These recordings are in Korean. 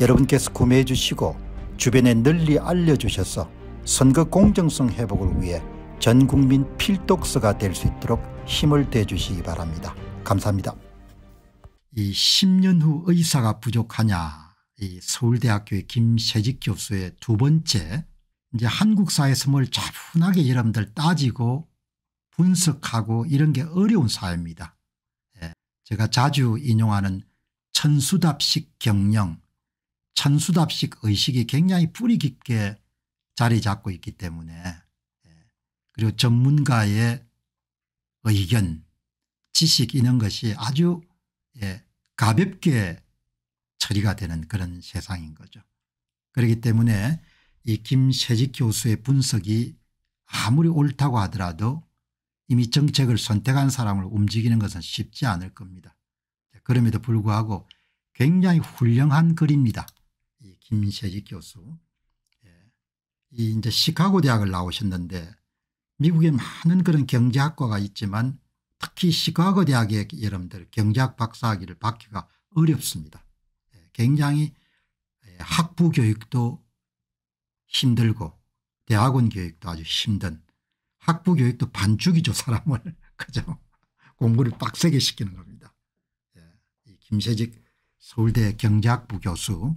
여러분께서 구매해 주시고 주변에 널리 알려주셔서 선거 공정성 회복을 위해 전 국민 필독서가 될 수 있도록 힘을 대주시기 바랍니다. 감사합니다. 이 10년 후 의사가 부족하냐 이 서울대학교의 김세직 교수의 두 번째 이제 한국 사회에서 뭘 차분하게 여러분들 따지고 분석하고 이런 게 어려운 사회입니다. 예. 제가 자주 인용하는 천수답식 경영 천수답식 의식이 굉장히 뿌리 깊게 자리 잡고 있기 때문에 예. 그리고 전문가의 의견 지식 이런 것이 아주 예, 가볍게 처리가 되는 그런 세상인 거죠. 그렇기 때문에 이 김세직 교수의 분석이 아무리 옳다고 하더라도 이미 정책을 선택한 사람을 움직이는 것은 쉽지 않을 겁니다. 그럼에도 불구하고 굉장히 훌륭한 글입니다. 이 김세직 교수. 예. 이 이제 시카고 대학을 나오셨는데 미국에 많은 그런 경제학과가 있지만 특히 시카고 대학의 여러분들 경제학 박사학위를 받기가 어렵습니다. 예. 굉장히 예, 학부 교육도 힘들고 대학원 교육도 아주 힘든 학부 교육도 반죽이죠 사람을 그죠 공부를 빡세게 시키는 겁니다. 이 김세직 서울대 경제학부 교수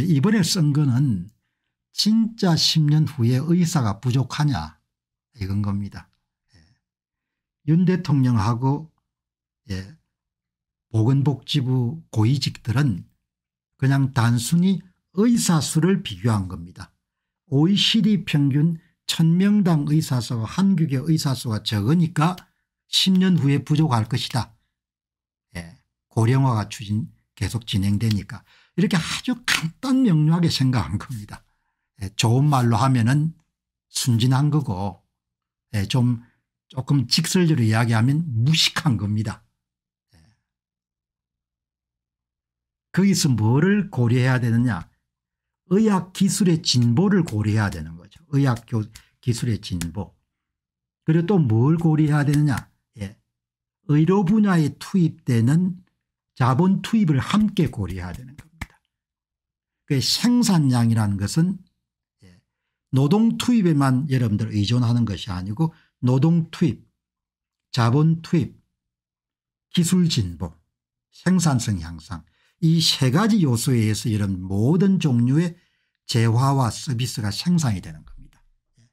이번에 쓴 거는 진짜 10년 후에 의사가 부족하냐 이건 겁니다. 예. 윤 대통령하고 예. 보건복지부 고위직들은 그냥 단순히 의사 수를 비교한 겁니다. OECD 평균 1000명당 의사 수와 한국의 의사 수가 적으니까 10년 후에 부족할 것이다. 예. 고령화가 추진 계속 진행되니까 이렇게 아주 간단 명료하게 생각한 겁니다. 예, 좋은 말로 하면은 순진한 거고 예, 좀 조금 직설적으로 이야기하면 무식한 겁니다. 예. 거기서 뭐를 고려해야 되느냐 의학 기술의 진보를 고려해야 되는 거죠. 의학 기술의 진보. 그리고 또 뭘 고려해야 되느냐 예. 의료 분야에 투입되는 자본 투입을 함께 고려해야 되는 겁니다. 그 생산량이라는 것은 예, 노동 투입에만 여러분들 의존하는 것이 아니고 노동 투입 자본 투입 기술 진보 생산성 향상 이 세 가지 요소에 의해서 이런 모든 종류의 재화와 서비스가 생산이 되는 겁니다. 예.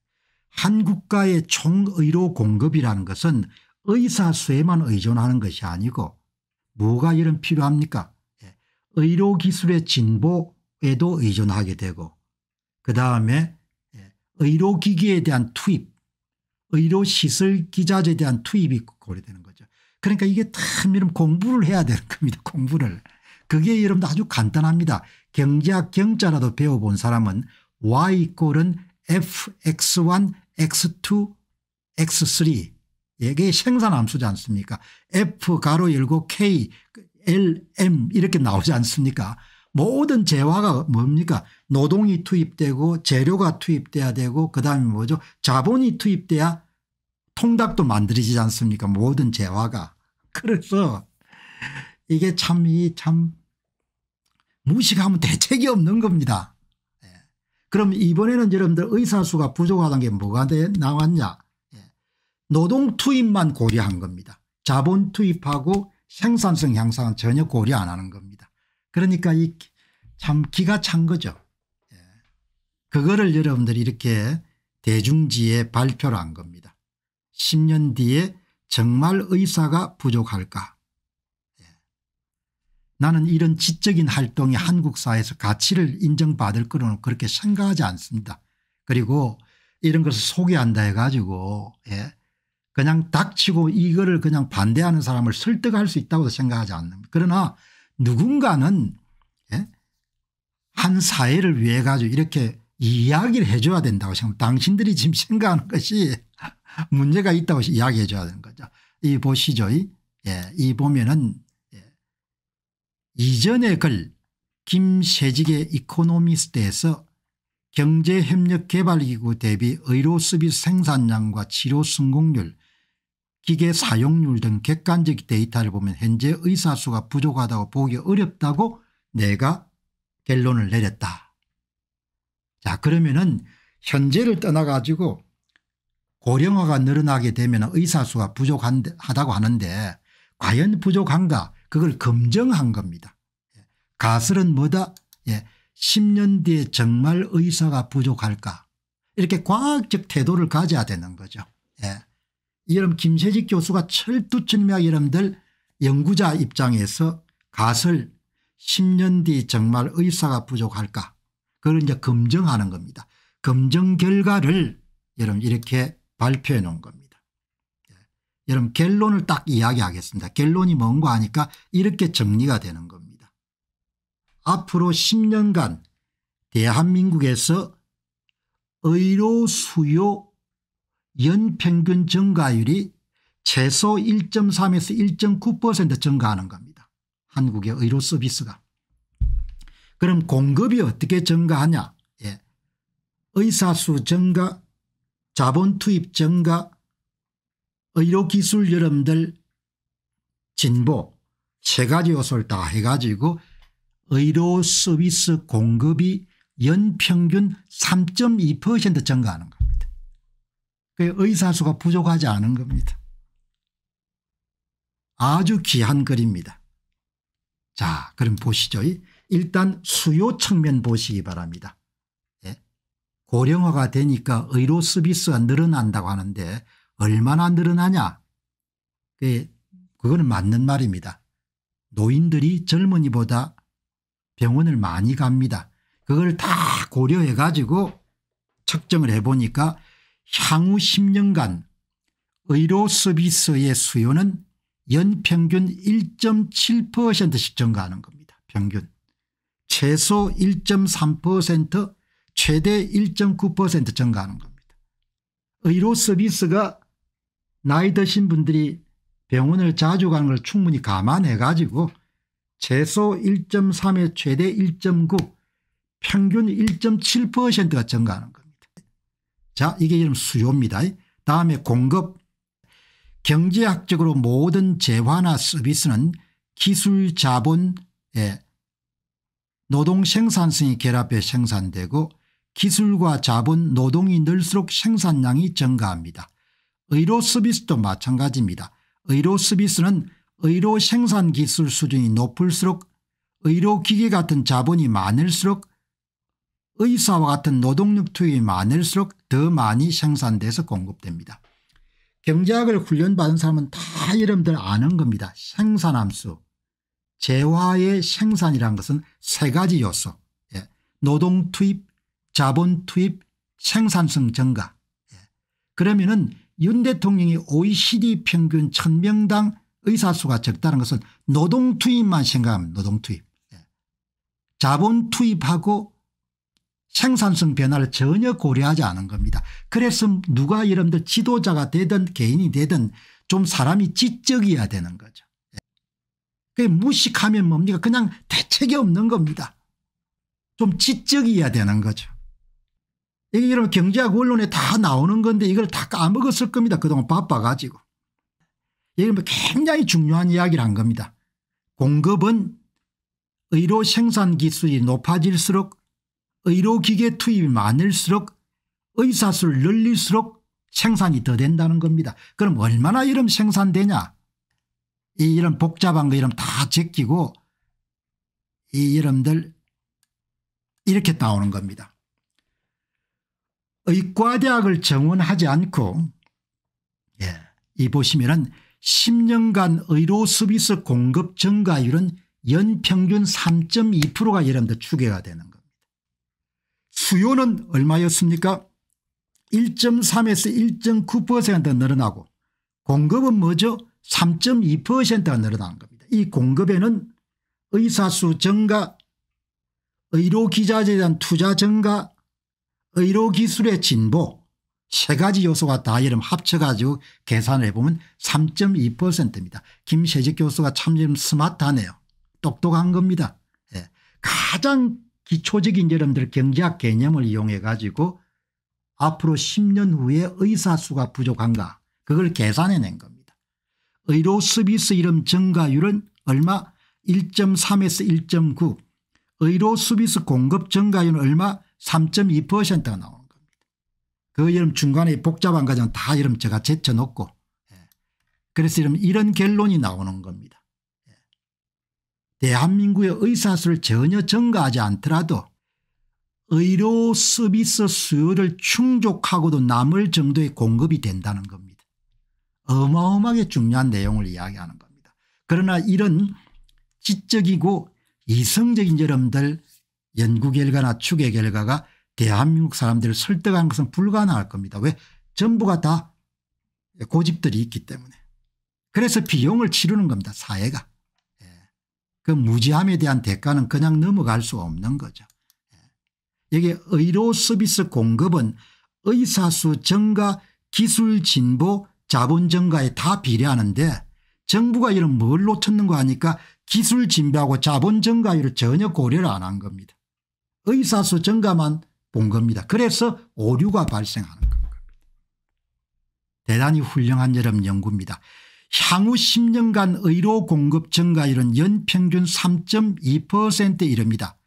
한 국가의 총의료 공급이라는 것은 의사 수에만 의존하는 것이 아니고 뭐가 이런 필요합니까 예. 의료기술의 진보 에도 의존하게 되고 그다음에 예, 의료기기에 대한 투입 의료시설 기자재에 대한 투입이 고려되는 거죠. 그러니까 이게 참 이런 공부를 해야 되는 겁니다. 공부를. 그게 여러분들 아주 간단합니다. 경제학 경자라도 배워본 사람은 y 이꼴은 fx1 x2 x3 이게 생산 함수지 않습니까 f 가로 열고 k l m 이렇게 나오지 않습니까 모든 재화가 뭡니까 노동이 투입되고 재료가 투입돼야 되고 그다음에 뭐죠 자본이 투입돼야 통닭도 만들어지지 않습니까 모든 재화가 그래서 이게 참 이참 무식하면 대책이 없는 겁니다. 예. 그럼 이번에는 여러분들 의사 수가 부족하다는 게 뭐가 나왔냐 예. 노동 투입만 고려한 겁니다. 자본 투입하고 생산성 향상은 전혀 고려 안 하는 겁니다. 그러니까 이 참 기가 찬 거죠. 예. 그거를 여러분들이 이렇게 대중지에 발표를 한 겁니다. 10년 뒤에 정말 의사가 부족할까 예. 나는 이런 지적인 활동이 한국 사회에서 가치를 인정받을 거로는 그렇게 생각하지 않습니다. 그리고 이런 것을 소개한다 해가지고 예. 그냥 닥치고 이거를 그냥 반대하는 사람을 설득할 수 있다고 생각하지 않는다. 그러나 누군가는 예? 한 사회를 위해 가지고 이렇게 이야기를 해 줘야 된다고 생각합니다. 당신들이 지금 생각하는 것이 문제가 있다고 이야기해 줘야 되는 거죠. 이 보시죠. 예, 이 보면은 예. 이전의 글 김세직의 이코노미스트에서 경제협력개발기구 대비 의료 서비스 생산량과 치료 성공률 기계 사용률 등 객관적 데이터를 보면 현재 의사수가 부족하다고 보기 어렵다고 내가 결론을 내렸다. 자 그러면은 현재를 떠나 가지고 고령화가 늘어나게 되면 의사수가 부족하다고 하는데 과연 부족한가 그걸 검증한 겁니다. 가설은 뭐다 예. 10년 뒤에 정말 의사가 부족할까 이렇게 과학적 태도를 가져야 되는 거죠. 예. 여러분 김세직 교수가 철두철미하게 여러분들 연구자 입장에서 가설 10년 뒤 정말 의사가 부족할까 그걸 이제 검증하는 겁니다. 검증 결과를 여러분 이렇게 발표해 놓은 겁니다. 예. 여러분 결론을 딱 이야기하겠습니다. 결론이 뭔가 하니까 이렇게 정리가 되는 겁니다. 앞으로 10년간 대한민국에서 의료 수요 연평균 증가율이 최소 1.3에서 1.9% 증가하는 겁니다. 한국의 의료 서비스가. 그럼 공급이 어떻게 증가하냐 예. 의사수 증가 자본 투입 증가 의료기술 여러분들 진보 세 가지 요소를 다 해가지고 의료 서비스 공급이 연평균 3.2% 증가하는 겁니다. 그 의사수가 부족하지 않은 겁니다. 아주 귀한 글입니다. 자 그럼 보시죠. 일단 수요 측면 보시기 바랍니다. 예. 고령화가 되니까 의료 서비스가 늘어난다고 하는데 얼마나 늘어나냐 그거는 맞는 말입니다. 노인들이 젊은이보다 병원을 많이 갑니다. 그걸 다 고려해 가지고 측정을 해보니까 향후 10년간 의료 서비스의 수요는 연평균 1.7%씩 증가하는 겁니다. 평균. 최소 1.3% 최대 1.9% 증가하는 겁니다. 의료 서비스가 나이 드신 분들이 병원을 자주 가는 걸 충분히 감안해 가지고 최소 1.3에 최대 1.9 평균 1.7%가 증가하는 겁니다. 자 이게 이름 수요입니다. 다음에 공급 경제학적으로 모든 재화나 서비스는 기술 자본의 노동 생산성이 결합해 생산되고 기술과 자본 노동이 늘수록 생산량이 증가합니다. 의료 서비스도 마찬가지입니다. 의료 서비스는 의료 생산 기술 수준이 높을수록 의료기기 같은 자본이 많을수록 의사와 같은 노동력 투입이 많을수록 더 많이 생산돼서 공급됩니다. 경제학을 훈련받은 사람은 다 여러분들 아는 겁니다. 생산함수. 재화의 생산이라는 것은 세 가지 요소. 예. 노동 투입, 자본 투입, 생산성 증가. 예. 그러면 은 윤 대통령이 OECD 평균 1000명당 의사수가 적다는 것은 노동 투입만 생각하면 노동 투입. 예. 자본 투입하고 생산성 변화를 전혀 고려하지 않은 겁니다. 그래서 누가 여러분들 지도자가 되든 개인이 되든 좀 사람이 지적이어야 되는 거죠. 그 무식하면 뭡니까 그냥 대책이 없는 겁니다. 좀 지적이어야 되는 거죠. 이게 여러분 경제학 원론에 다 나오는 건데 이걸 다 까먹었을 겁니다. 그동안 바빠가지고. 이게 뭐 굉장히 중요한 이야기를 한 겁니다. 공급은 의료 생산 기술이 높아질수록 의료기계 투입이 많을수록 의사수를 늘릴수록 생산이 더 된다는 겁니다. 그럼 얼마나 이름 생산되냐 이 이름 복잡한 거 이름 다 제끼고 이 이름들 이렇게 나오는 겁니다. 의과대학을 정원하지 않고 예, 이 보시면은 10년간 의료 서비스 공급 증가율은 연평균 3.2%가 여러분들 추계가 되는. 수요는 얼마였습니까 1.3에서 1.9% 늘어나고 공급은 뭐죠 3.2%가 늘어난 겁니다. 이 공급에는 의사수 증가 의료기자재에 대한 투자 증가 의료기술의 진보 세 가지 요소가 다 이름 합쳐가지고 계산을 해보면 3.2%입니다. 김세직 교수가 참 스마트하네요. 똑똑한 겁니다. 예. 가장 기초적인 여러분들 경제학 개념을 이용해 가지고 앞으로 10년 후에 의사 수가 부족한가 그걸 계산해 낸 겁니다. 의료 서비스 이름 증가율은 얼마 1.3에서 1.9 의료 서비스 공급 증가율은 얼마 3.2%가 나오는 겁니다. 그 이름 중간에 복잡한 과정 다 이름 제가 제쳐놓고 예. 그래서 이런 결론이 나오는 겁니다. 예. 대한민국의 의사수를 전혀 증가하지 않더라도 의료 서비스 수요를 충족하고도 남을 정도의 공급이 된다는 겁니다. 어마어마하게 중요한 내용을 이야기하는 겁니다. 그러나 이런 지적이고 이성적인 여러분들 연구 결과나 추계 결과가 대한민국 사람들을 설득하는 것은 불가능할 겁니다. 왜? 전부가 다 고집들이 있기 때문에. 그래서 비용을 치르는 겁니다. 사회가. 예. 그 무지함에 대한 대가는 그냥 넘어갈 수 없는 거죠. 여기 의료 서비스 공급은 의사수 증가 기술 진보 자본 증가에 다 비례하는데 정부가 이런 뭘 놓쳤는 거 아니까 기술 진보하고 자본 증가율을 전혀 고려를 안 한 겁니다. 의사수 증가만 본 겁니다. 그래서 오류가 발생하는 겁니다. 대단히 훌륭한 여름 연구입니다. 향후 10년간 의료 공급 증가율은 연평균 3.2%에 이릅니다.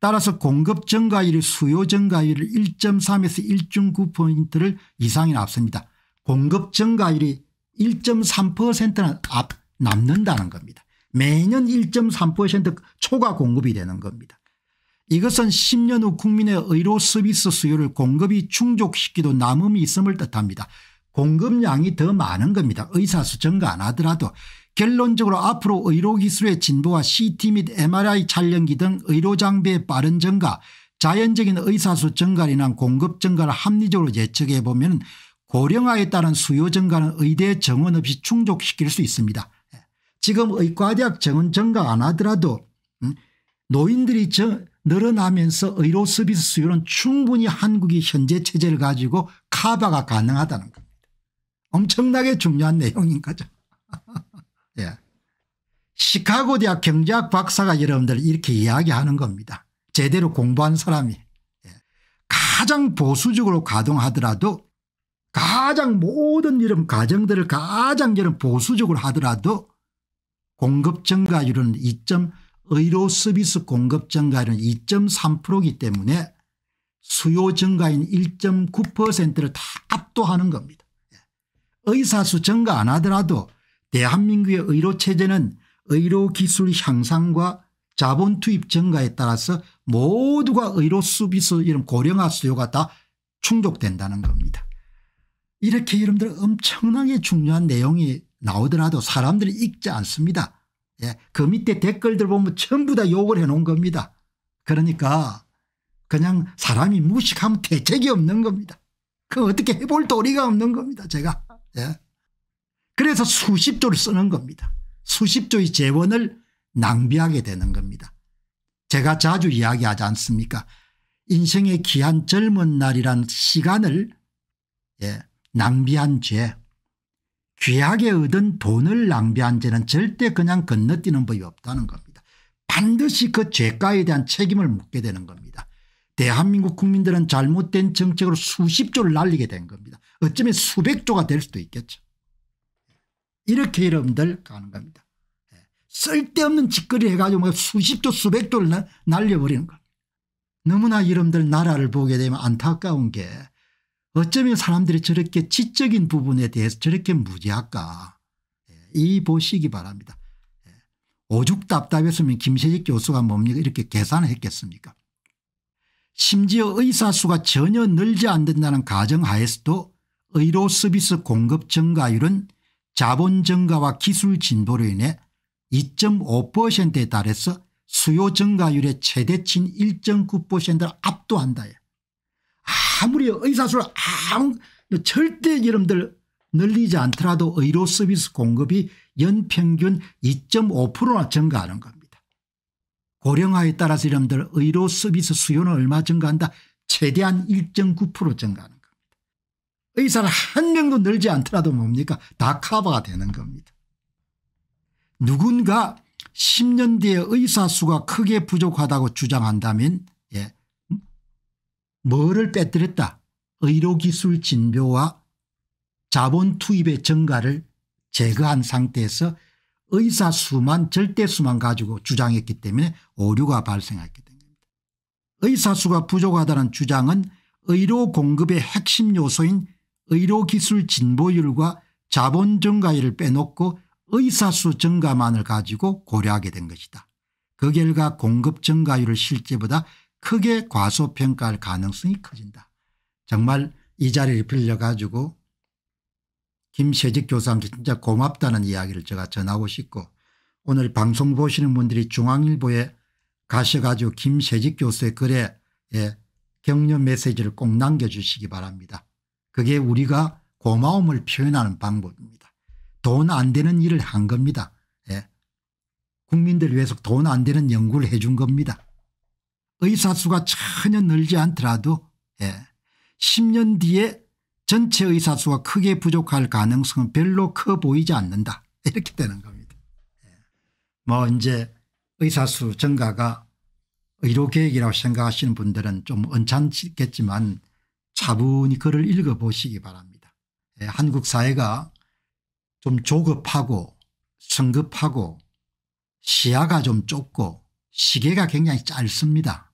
따라서 공급 증가율이 수요 증가율을 1.3에서 1.9포인트를 이상이 앞섭니다. 공급 증가율이 1.3%는 앞 남는다는 겁니다. 매년 1.3% 초과 공급이 되는 겁니다. 이것은 10년 후 국민의 의료 서비스 수요를 공급이 충족시키도 남음이 있음을 뜻합니다. 공급량이 더 많은 겁니다. 의사수 증가 안 하더라도 결론적으로 앞으로 의료기술의 진보와 CT 및 MRI 촬영기 등 의료장비의 빠른 증가 자연적인 의사수 증가로 인한 공급 증가를 합리적으로 예측해 보면 고령화에 따른 수요 증가는 의대 정원 없이 충족시킬 수 있습니다. 지금 의과대학 정원 증가 안 하더라도 음, 노인들이 저 늘어나면서 의료 서비스 수요는 충분히 한국이 현재 체제를 가지고 카바가 가능하다는 겁니다. 엄청나게 중요한 내용인 거죠. 예. 시카고 대학 경제학 박사가 여러분들 이렇게 이야기하는 겁니다. 제대로 공부한 사람이. 예. 가장 보수적으로 가동하더라도 가장 모든 이런 가정들을 가장 이런 보수적으로 하더라도 공급 증가율은 2. 의료 서비스 공급 증가율은 2.3%이기 때문에 수요 증가인 1.9%를 다 압도하는 겁니다. 예. 의사수 증가 안 하더라도 대한민국의 의료체제는 의료기술 향상과 자본 투입 증가에 따라서 모두가 의료 서비스 이런 고령화 수요가 다 충족된다는 겁니다. 이렇게 여러분들 엄청나게 중요한 내용이 나오더라도 사람들이 읽지 않습니다. 예, 그 밑에 댓글들 보면 전부 다 욕을 해놓은 겁니다. 그러니까 그냥 사람이 무식하면 대책이 없는 겁니다. 그 어떻게 해볼 도리가 없는 겁니다. 제가. 예. 그래서 수십 조를 쓰는 겁니다. 수십 조의 재원을 낭비하게 되는 겁니다. 제가 자주 이야기하지 않습니까 인생의 귀한 젊은 날이란 시간을 예, 낭비한 죄 귀하게 얻은 돈을 낭비한 죄는 절대 그냥 건너뛰는 법이 없다는 겁니다. 반드시 그 죄가에 대한 책임을 묻게 되는 겁니다. 대한민국 국민들은 잘못된 정책으로 수십 조를 날리게 된 겁니다. 어쩌면 수백 조가 될 수도 있겠죠. 이렇게 여러분들 가는 겁니다. 예. 쓸데없는 짓거리 해가지고 뭐 수십 조 수백 조를 날려버리는 거 너무나 여러분들 나라를 보게 되면 안타까운 게 어쩌면 사람들이 저렇게 지적인 부분에 대해서 저렇게 무지할까 예. 이 보시기 바랍니다. 예. 오죽 답답했으면 김세직 교수가 뭡니까 이렇게 계산을 했겠습니까 심지어 의사 수가 전혀 늘지 않는다는 가정하에서도 의료 서비스 공급 증가율은 자본 증가와 기술 진보로 인해 2.5%에 달해서 수요 증가율의 최대치인 1.9%를 압도한다. 아무리 의사 수를 아무 절대 여러분들 늘리지 않더라도 의료 서비스 공급이 연평균 2.5%나 증가하는 겁니다. 고령화에 따라서 여러분들 의료 서비스 수요는 얼마 증가한다 최대한 1.9% 증가하는 겁니다. 의사를 한 명도 늘지 않더라도 뭡니까 다 커버가 되는 겁니다. 누군가 10년 뒤에 의사 수가 크게 부족하다고 주장한다면 예. 뭐를 빼뜨렸다 의료기술 진보와 자본 투입의 증가를 제거한 상태에서 의사 수만 절대 수만 가지고 주장했기 때문에 오류가 발생했기 때문입니다. 의사 수가 부족하다는 주장은 의료 공급의 핵심 요소인 의료기술 진보율과 자본 증가율을 빼놓고 의사 수 증가만을 가지고 고려하게 된 것이다. 그 결과 공급 증가율을 실제보다 크게 과소평가할 가능성이 커진다. 정말 이 자리를 빌려가지고 김세직 교수한테 진짜 고맙다는 이야기를 제가 전하고 싶고 오늘 방송 보시는 분들이 중앙일보에 가셔가지고 김세직 교수의 글에 예, 격려 메시지를 꼭 남겨주시기 바랍니다. 그게 우리가 고마움을 표현하는 방법입니다. 돈 안 되는 일을 한 겁니다. 예. 국민들 위해서 돈 안 되는 연구를 해 준 겁니다. 의사 수가 전혀 늘지 않더라도 예. 10년 뒤에 전체 의사 수가 크게 부족할 가능성은 별로 커 보이지 않는다. 이렇게 되는 겁니다. 예. 뭐 이제 의사 수 증가가 의료계획이라고 생각하시는 분들은 좀 언짢겠지만 차분히 글을 읽어보시기 바랍니다. 예. 한국 사회가 좀 조급하고 성급하고 시야가 좀 좁고 시계가 굉장히 짧습니다.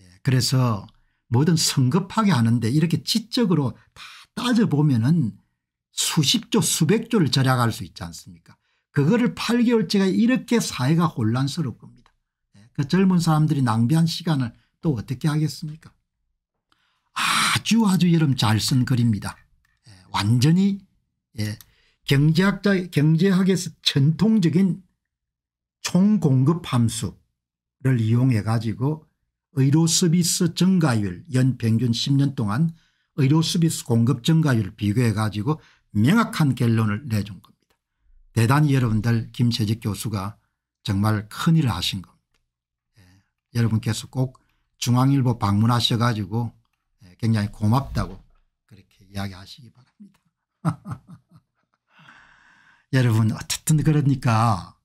예. 그래서 뭐든 성급하게 하는데 이렇게 지적으로 다 따져보면 은 수십 조 수백 조를 절약할 수 있지 않습니까 그거를 8개월째가 이렇게 사회가 혼란스러울 겁니다. 예, 그 젊은 사람들이 낭비한 시간을 또 어떻게 하겠습니까 아주 아주 여러분 잘쓴 글입니다. 예, 완전히 예, 경제학자 경제학에서 전통적인 총공급 함수를 이용해 가지고 의료 서비스 증가율 연 평균 10년 동안 의료 서비스 공급 증가율을 비교해 가지고 명확한 결론을 내준 겁니다. 대단히 여러분들 김세직 교수가 정말 큰일을 하신 겁니다. 예, 여러분께서 꼭 중앙일보 방문하셔 가지고 예, 굉장히 고맙다고 그렇게 이야기하시기 바랍니다. 여러분 어쨌든 그러니까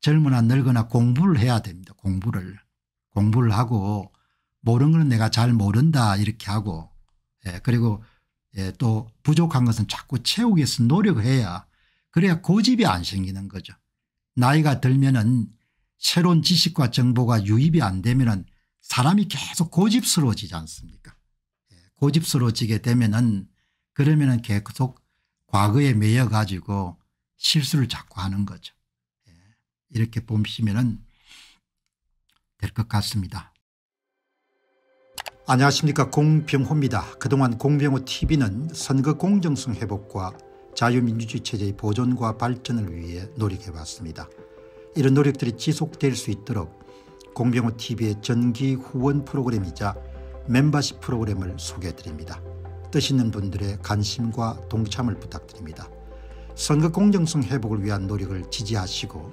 젊으나 늙거나 공부를 해야 됩니다. 공부를. 공부를 하고 모르는 거는 내가 잘 모른다 이렇게 하고 예, 그리고 예, 또 부족한 것은 자꾸 채우기 위해서 노력을 해야 그래야 고집이 안 생기는 거죠. 나이가 들면은 새로운 지식과 정보가 유입이 안 되면은 사람이 계속 고집스러워지지 않습니까 예, 고집스러워지게 되면은 그러면은 계속 과거에 매여 가지고 실수를 자꾸 하는 거죠. 예, 이렇게 보시면은 될 것 같습니다. 안녕하십니까 공병호입니다. 그동안 공병호 tv는 선거 공정성 회복과 자유민주주의 체제의 보존과 발전을 위해 노력해왔습니다. 이런 노력들이 지속될 수 있도록 공병호 tv의 전기 후원 프로그램이자 멤버십 프로그램을 소개해드립니다. 뜻 있는 분들의 관심과 동참을 부탁드립니다. 선거 공정성 회복을 위한 노력을 지지하시고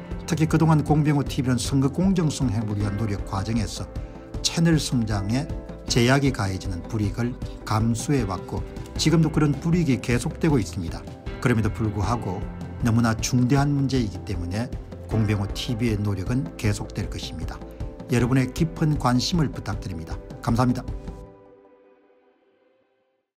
특히 그동안 공병호TV는 선거 공정성 행보를 위한 노력 과정에서 채널 성장에 제약이 가해지는 불이익을 감수해왔고 지금도 그런 불이익이 계속되고 있습니다. 그럼에도 불구하고 너무나 중대한 문제이기 때문에 공병호TV의 노력은 계속될 것입니다. 여러분의 깊은 관심을 부탁드립니다. 감사합니다.